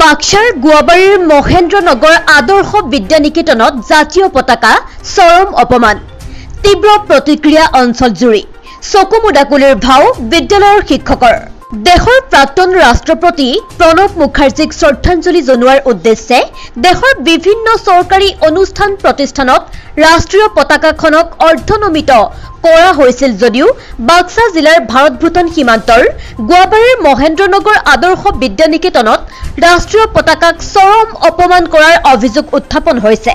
বাক্সাৰ গোৱাবাৰীৰ মহেন্দ্ৰনগৰ আদৰ্শ বিদ্যানিকেতনত জাতীয় পতাকা চৰম অপমান। তীব্ৰ প্ৰতিক্ৰিয়া অঞ্চলজুৰি চকু মুদাকুলিৰ ভাও বিদ্যালয়ৰ শিক্ষকৰ। দেশৰ প্ৰাক্তন ৰাষ্ট্ৰপতি প্ৰণৱ মুখাৰ্জীক শ্ৰদ্ধাঞ্জলি জনোৱাৰ উদ্দেশ্যে দেশৰ বিভিন্ন চৰকাৰী অনুষ্ঠান প্ৰতিষ্ঠানত ৰাষ্ট্ৰীয় পতাকাখনক অৰ্ধনমিত কৰা হৈছিল যদিও বাক্সা জিলাৰ ভাৰত ভূটান সীমান্তৰ গোৱাবাৰীৰ মহেন্দ্ৰনগৰ আদৰ্শ বিদ্যানিকেতনত ৰাষ্ট্ৰীয় পতাকাক চৰম অপমান কৰাৰ অভিযোগ উত্থাপন হৈছে।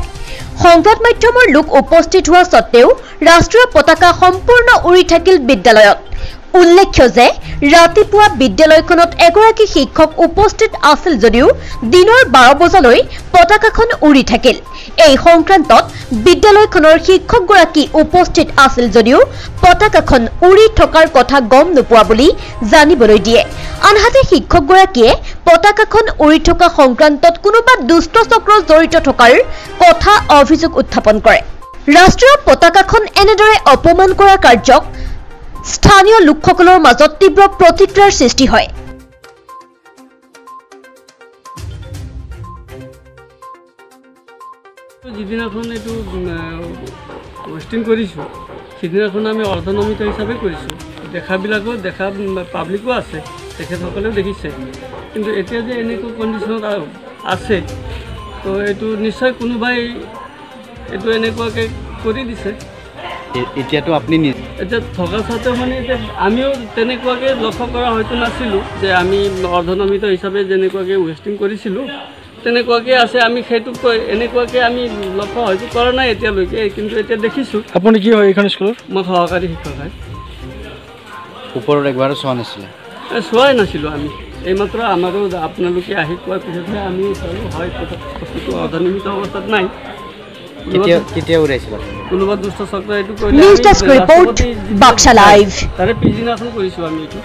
সংবাদ মাধ্যমৰ লোক উপস্থিত হোৱা স্বত্তেও ৰাষ্ট্ৰীয় পতাকা সম্পূৰ্ণ উৰি থাকিল বিদ্যালয়ত। উল্লেখ্য যে ৰাতিপুৱা বিদ্যালয়খনত এগৰাকী শিক্ষক উপস্থিত আছিল যদিও দিনৰ বাৰ বজালৈ পতাকাখন উৰি থাকিল। এই সংক্ৰান্তত বিদ্যালয়খনৰ শিক্ষকগৰাকী উপস্থিত আছিল যদিও পতাকাখন উৰি থকাৰ কথা গম নোপোৱা বুলি জানিবলৈ দিয়ে। আনহাতে শিক্ষকগৰাকীয়ে পতাকাখন উৰি থকা সংক্ৰান্তত কোনোবা দুষ্ট চক্ৰ জড়িত থকাৰ কথা অভিযোগ উত্থাপন কৰে। ৰাষ্ট্ৰীয় পতাকাখন এনেদৰে অপমান কৰা কাৰ্যক স্থানীয় লোকসকলৰ মাজত তীব্ৰ প্ৰতিক্ৰিয়াৰ সৃষ্টি হয়। যিদিনাখন এইটো ৱেষ্টিং কৰিছোঁ সিদিনাখন আমি অৰ্ধনমিত হিচাপে কৰিছোঁ। দেখাবিলাকো দেখা পাব্লিকো আছে। তেখেতসকলেও দেখিছে। কিন্তু এতিয়া যে এনেকুৱা কণ্ডিশ্যনত আছে তো এইটো নিশ্চয় কোনোবাই এইটো এনেকুৱাকৈ কৰি দিছে। এতিয়াতো আপুনি নি- এতিয়া থকা স্বত্তেও মানে এতিয়া আমিও তেনেকুৱাকৈ লক্ষ্য কৰা হয়তো নাছিলোঁ যে আমি অৰ্ধনমিত হিচাপে যেনেকুৱাকৈ ৱেষ্টিং কৰিছিলোঁ তেনেকুৱাকৈ আছে আমি সেইটোক কৈ- এনেকুৱাকৈ আমি লক্ষ্য হয়তো কৰা নাই এতিয়ালৈকে কিন্তু এতিয়া দেখিছোঁ। আপুনি কি হয় এইখন স্কুলৰ? মই সহকাৰী শিক্ষক হয়। ওপৰত একবাৰো চোৱা নাছিলে। চোৱাই নাছিলোঁ আমি। এইমাত্ৰ আমাৰো আপোনালোকে আহি কোৱাৰ পিছতহে আমি চালোঁ। হয় বস্তুটো অৰ্ধনিমিত অৱস্থাত নাই। কোনোবা দুষ্ট চক্ৰ এইটো কৰিলে। তাৰে পিছদিনাখন কৰিছোঁ আমি এইটো।